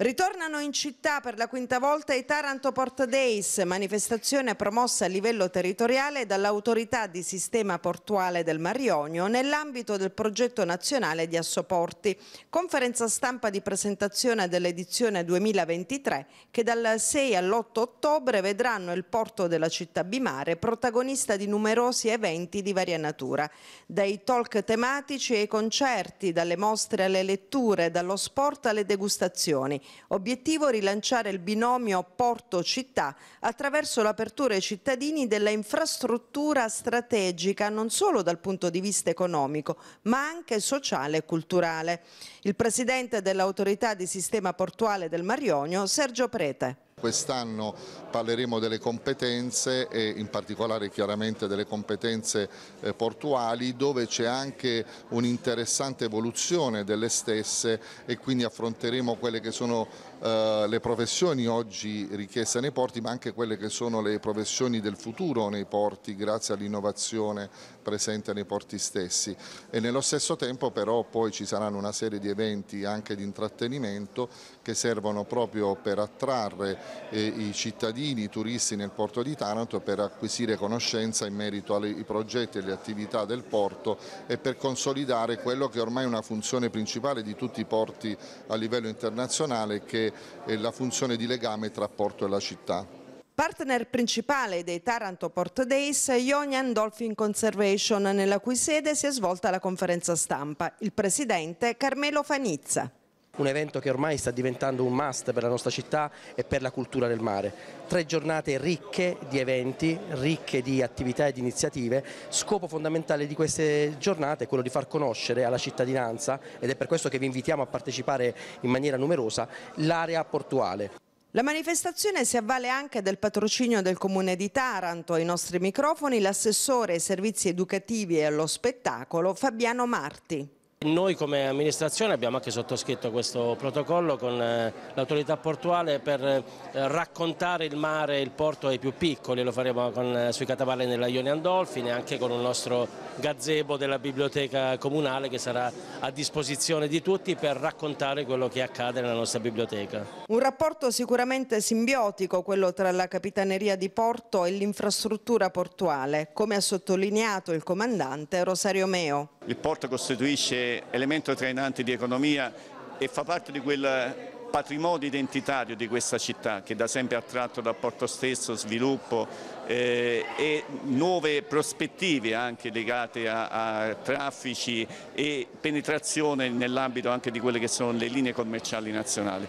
Ritornano in città per la quinta volta i Taranto Port Days, manifestazione promossa a livello territoriale dall'autorità di sistema portuale del Mar Ionio nell'ambito del progetto nazionale di Assoporti. Conferenza stampa di presentazione dell'edizione 2023 che dal 6 all'8 ottobre vedranno il porto della città Bimare protagonista di numerosi eventi di varia natura. Dai talk tematici ai concerti, dalle mostre alle letture, dallo sport alle degustazioni. Obiettivo rilanciare il binomio porto-città attraverso l'apertura ai cittadini della infrastruttura strategica non solo dal punto di vista economico ma anche sociale e culturale. Il presidente dell'autorità di sistema portuale del Marionio, Sergio Prete. Quest'anno parleremo delle competenze e in particolare chiaramente delle competenze eh, portuali dove c'è anche un'interessante evoluzione delle stesse e quindi affronteremo quelle che sono eh, le professioni oggi richieste nei porti ma anche quelle che sono le professioni del futuro nei porti grazie all'innovazione presente nei porti stessi. E nello stesso tempo però poi ci saranno una serie di eventi anche di intrattenimento che servono proprio per attrarre eh, i cittadini, i turisti nel porto di Taranto per acquisire conoscenza in merito ai progetti e alle attività del porto e per consolidare quello che ormai è una funzione principale di tutti i porti a livello internazionale che è la funzione di legame tra porto e la città. Partner principale dei Taranto Port Days, Ionian Dolphin Conservation, nella cui sede si è svolta la conferenza stampa. Il presidente Carmelo Fanizza un evento che ormai sta diventando un must per la nostra città e per la cultura del mare. Tre giornate ricche di eventi, ricche di attività e di iniziative. Scopo fondamentale di queste giornate è quello di far conoscere alla cittadinanza, ed è per questo che vi invitiamo a partecipare in maniera numerosa, l'area portuale. La manifestazione si avvale anche del patrocinio del Comune di Taranto. Ai nostri microfoni l'assessore ai servizi educativi e allo spettacolo Fabiano Marti. Noi come amministrazione abbiamo anche sottoscritto questo protocollo con eh, l'autorità portuale per eh, raccontare il mare e il porto ai più piccoli, lo faremo con, eh, sui catavalli nella Ionian Dolphin e anche con un nostro gazebo della biblioteca comunale che sarà a disposizione di tutti per raccontare quello che accade nella nostra biblioteca. Un rapporto sicuramente simbiotico quello tra la Capitaneria di Porto e l'infrastruttura portuale, come ha sottolineato il comandante Rosario Meo. Il porto costituisce elemento trainante di economia e fa parte di quel patrimonio identitario di questa città che da sempre ha attratto dal porto stesso sviluppo eh, e nuove prospettive anche legate a, a traffici e penetrazione nell'ambito anche di quelle che sono le linee commerciali nazionali.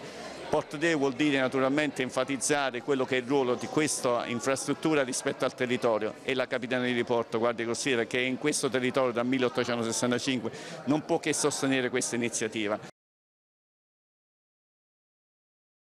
Port Day vuol dire naturalmente enfatizzare quello che è il ruolo di questa infrastruttura rispetto al territorio e la Capitaneria di Porto, Guardia Costiera, che è in questo territorio dal 1865 non può che sostenere questa iniziativa.